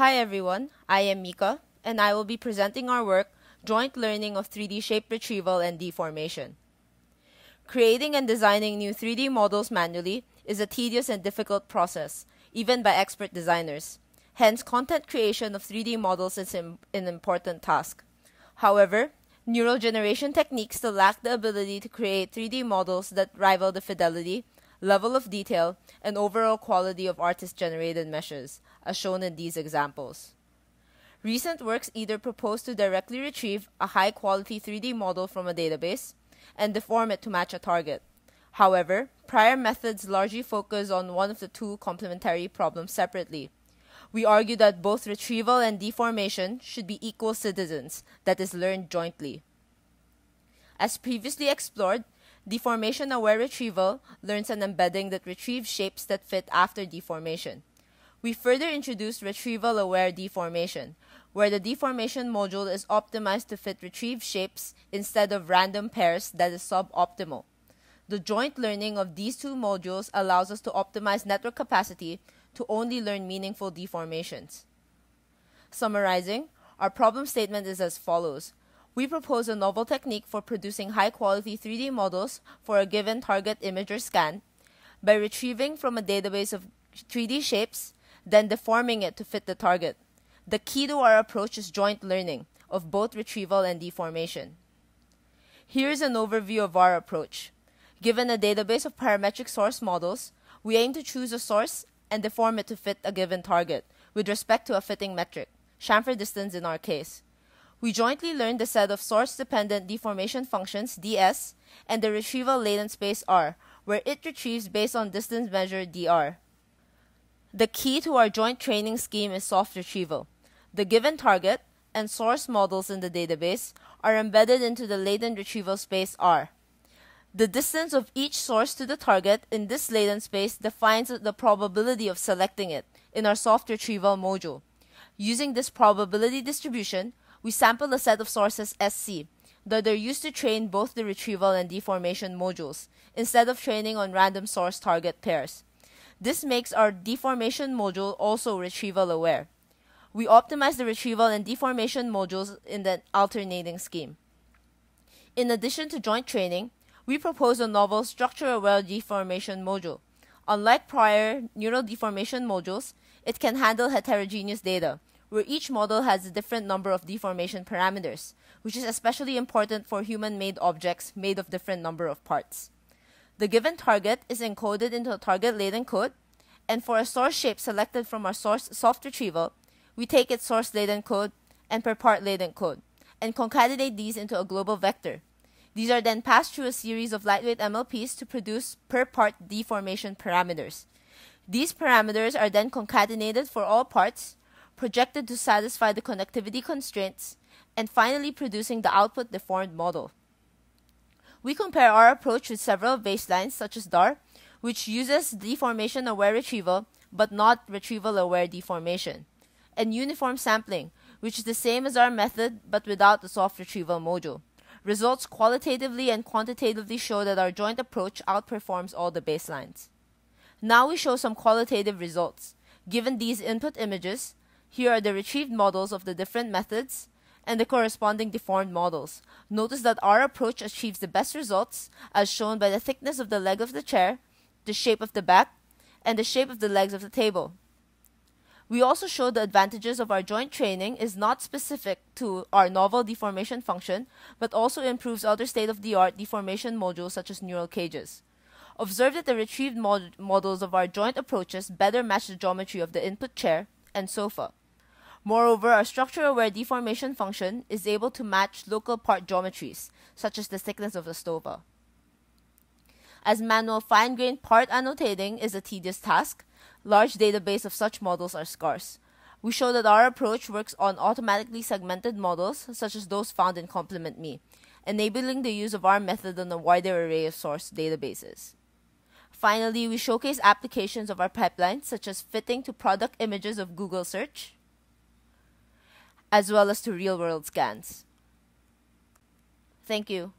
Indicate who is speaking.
Speaker 1: Hi everyone, I am Mika, and I will be presenting our work, Joint Learning of 3D Shape Retrieval and Deformation. Creating and designing new 3D models manually is a tedious and difficult process, even by expert designers. Hence, content creation of 3D models is an important task. However, neural generation techniques still lack the ability to create 3D models that rival the fidelity, level of detail, and overall quality of artist-generated meshes, as shown in these examples. Recent works either propose to directly retrieve a high-quality 3D model from a database and deform it to match a target. However, prior methods largely focus on one of the two complementary problems separately. We argue that both retrieval and deformation should be equal citizens, that is, learned jointly. As previously explored, Deformation aware retrieval learns an embedding that retrieves shapes that fit after deformation. We further introduced retrieval aware deformation, where the deformation module is optimized to fit retrieved shapes instead of random pairs that is suboptimal. The joint learning of these two modules allows us to optimize network capacity to only learn meaningful deformations. Summarizing, our problem statement is as follows we propose a novel technique for producing high quality 3D models for a given target image or scan by retrieving from a database of 3D shapes, then deforming it to fit the target. The key to our approach is joint learning of both retrieval and deformation. Here's an overview of our approach. Given a database of parametric source models, we aim to choose a source and deform it to fit a given target with respect to a fitting metric, chamfer distance in our case. We jointly learned the set of source-dependent deformation functions, ds, and the retrieval latent space r, where it retrieves based on distance measure, dr. The key to our joint training scheme is soft retrieval. The given target and source models in the database are embedded into the latent retrieval space R. The distance of each source to the target in this latent space defines the probability of selecting it in our soft retrieval module. Using this probability distribution, we sample a set of sources SC that are used to train both the retrieval and deformation modules, instead of training on random source target pairs. This makes our deformation module also retrieval aware. We optimize the retrieval and deformation modules in the alternating scheme. In addition to joint training, we propose a novel structure-aware deformation module. Unlike prior neural deformation modules, it can handle heterogeneous data, where each model has a different number of deformation parameters, which is especially important for human-made objects made of different number of parts. The given target is encoded into a target latent code, and for a source shape selected from our source soft retrieval, we take its source latent code and per part latent code, and concatenate these into a global vector. These are then passed through a series of lightweight MLPs to produce per part deformation parameters. These parameters are then concatenated for all parts projected to satisfy the connectivity constraints, and finally producing the output deformed model. We compare our approach with several baselines such as DAR, which uses deformation aware retrieval but not retrieval aware deformation, and uniform sampling, which is the same as our method but without the soft retrieval module. Results qualitatively and quantitatively show that our joint approach outperforms all the baselines. Now we show some qualitative results. Given these input images, here are the retrieved models of the different methods and the corresponding deformed models. Notice that our approach achieves the best results as shown by the thickness of the leg of the chair, the shape of the back, and the shape of the legs of the table. We also show the advantages of our joint training is not specific to our novel deformation function, but also improves other state-of-the-art deformation modules such as neural cages. Observe that the retrieved mod models of our joint approaches better match the geometry of the input chair and sofa. Moreover, our structure-aware deformation function is able to match local part geometries, such as the thickness of the stova. As manual fine-grained part annotating is a tedious task, large database of such models are scarce. We show that our approach works on automatically segmented models, such as those found in Complement Me, enabling the use of our method on a wider array of source databases. Finally, we showcase applications of our pipeline, such as fitting to product images of Google search, as well as to real world scans. Thank you.